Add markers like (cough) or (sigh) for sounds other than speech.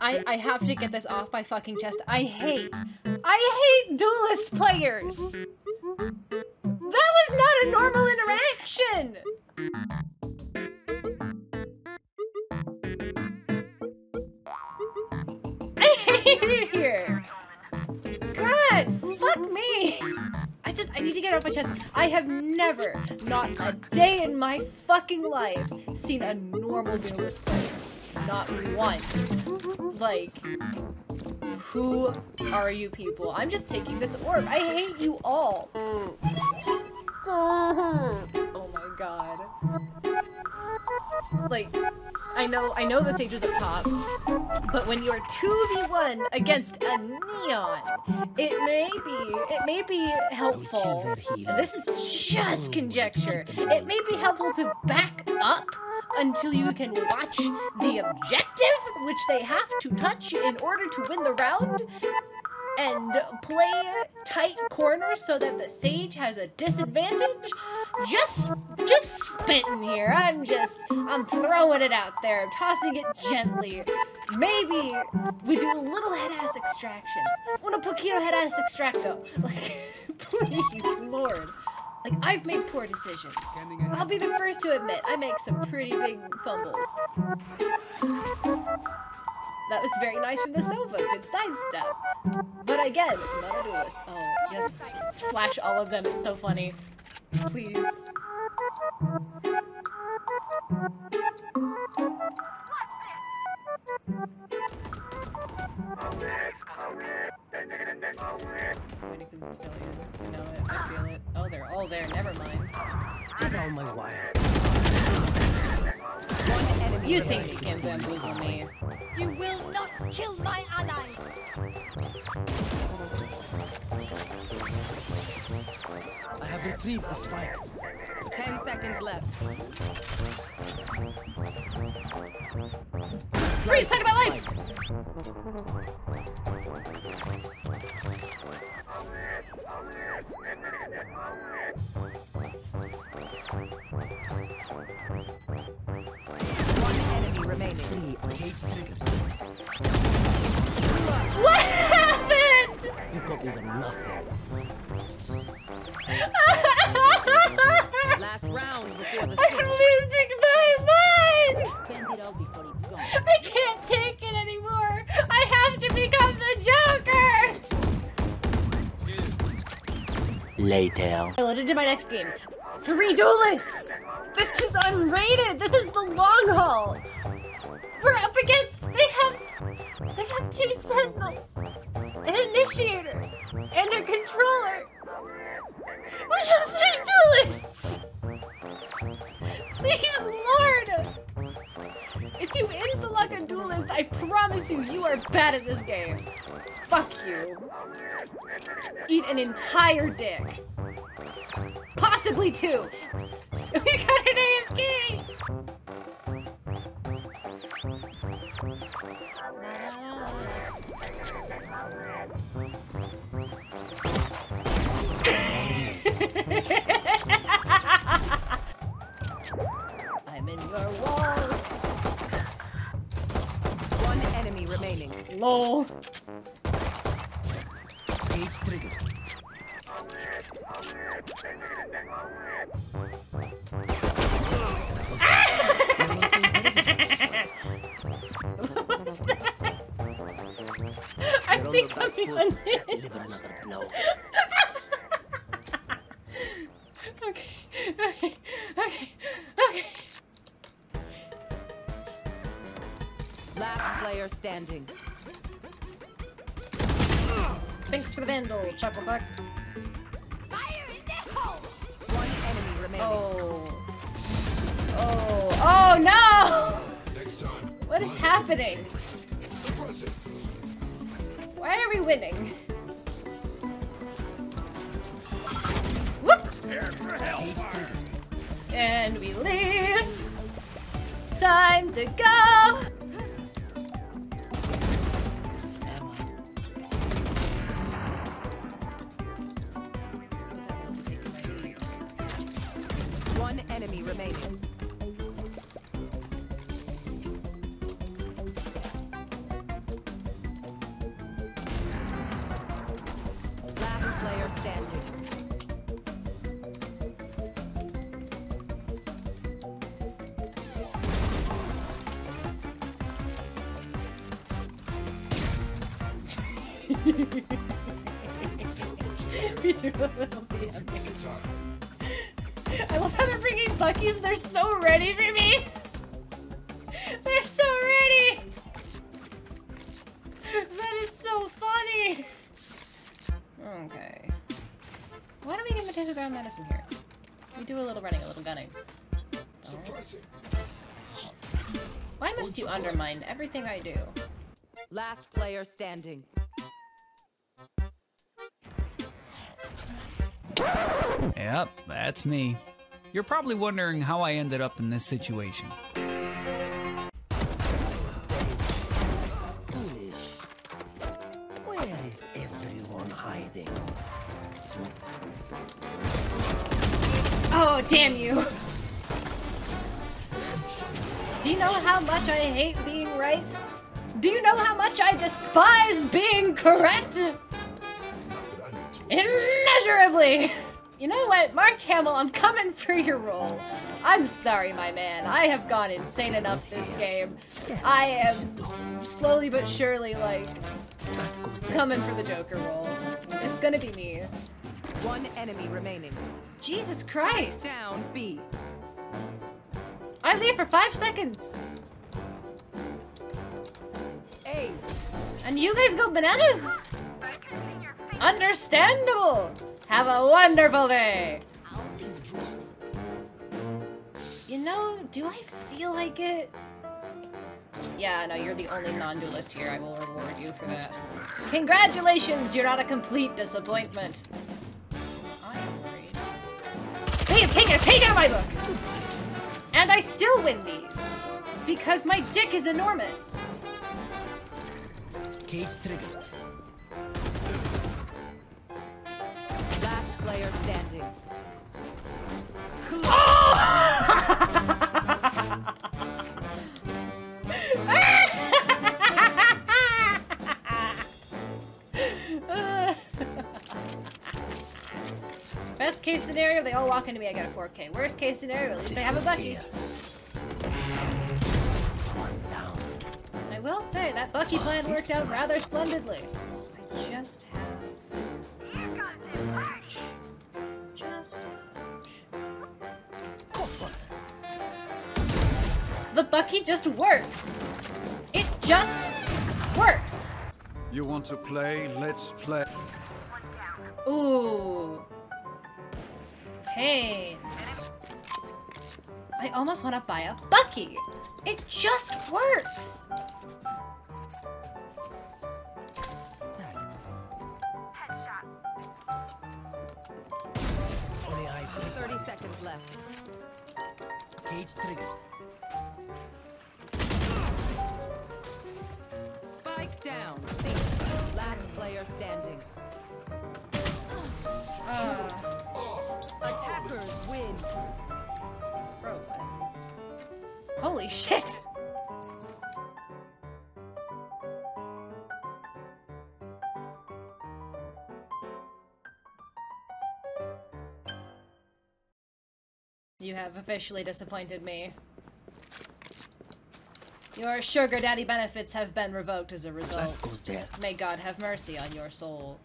I, I have to get this off my fucking chest. I hate, I hate duelist players. That was not a normal interaction. I hate it here. God, fuck me. I just, I need to get it off my chest. I have never, not a day in my fucking life, seen a normal duelist player. Not once. Like, who are you people? I'm just taking this orb. I hate you all. Oh my god. Like, I know, I know the sage is up top, but when you're 2v1 against a neon, it may be, it may be helpful. This is just conjecture. It may be helpful to back up until you can watch the objective, which they have to touch in order to win the round, and play tight corners so that the sage has a disadvantage. Just, just spitting here. I'm just, I'm throwing it out there. Tossing it gently. Maybe we do a little head ass extraction. Una poquito head ass extracto. (laughs) Like, (laughs) please, Lord. Like, I've made poor decisions. I'll be the first to admit I make some pretty big fumbles. That was very nice from the sofa. Good sidestep. But again, not a duelist. Oh, yes. Flash all of them. It's so funny. Please. Dominican Brazilian. I know it. I feel it. Oh, they're all there. Never mind. Get on my wire. One enemy You think you can bamboozle me? You will not kill my allies! I have retrieved the spike. Ten seconds left. Freeze! Pack my life! You copies are nothing. Last round before the (laughs) I'm losing my mind! Spend it all before it's gone. I can't take it anymore! I have to become the Joker! Later. I loaded to my next game. Three duelists! This is unrated! This is the long haul! We're up against they have they have two sentinels, an initiator, and a controller. We have three duelists! Please, Lord! If you insta-lock a duelist, I promise you, you are bad at this game. Fuck you. Eat an entire dick. Possibly two. (laughs) We got an (laughs) I'm in your walls. One enemy remaining. Lol. Cage (laughs) triggered. On think the I'm back foot. Let's deliver another blow. (laughs) Okay, okay, okay, okay. Last player standing. Thanks for the vandal, Chucklebuck. Fire in the hole! One enemy remaining. Oh. Oh. Oh no! What is happening? Why are we winning? Whoop! And we leave. Time to go. One enemy remaining. (laughs) I love how they're bringing Bucky's. They're so ready for me. They're so ready. That is so funny. Okay. Why don't we give Matisse ground medicine here? We do a little running, a little gunning. Why must you undermine everything I do? Last player standing. Yep, that's me. You're probably wondering how I ended up in this situation. Foolish. Where is everyone hiding? Oh, damn you! Do you know how much I hate being right? Do you know how much I despise being correct? Immeasurably! (laughs) You know what, Mark Hamill, I'm coming for your role. I'm sorry, my man. I have gone insane enough this game. I am slowly but surely, like, That goes there. coming for the Joker role. It's gonna be me. One enemy remaining. Jesus Christ! Down B. I leave for five seconds! A. And you guys go bananas? Understandable! Have a wonderful day! You know, do I feel like it? Yeah, no, you're the only non-duelist here. I will reward you for that. Congratulations! You're not a complete disappointment. I am worried. They have taken a page out of my book! And I still win these! Because my dick is enormous! Cage. Player standing. (laughs) Best case scenario, they all walk into me, I get a 4K. Worst case scenario, at least they have a Bucky. I will say, that Bucky plan worked out rather splendidly. I just have... The Bucky just works! It just works! You want to play? Let's play. Ooh. Pain. I almost want to buy a Bucky. It just works. Only 30 seconds left. Cage triggered. Last player standing. Ah. Attackers win. Bro, Holy shit. You have officially disappointed me. Your sugar daddy benefits have been revoked as a result. May God have mercy on your soul.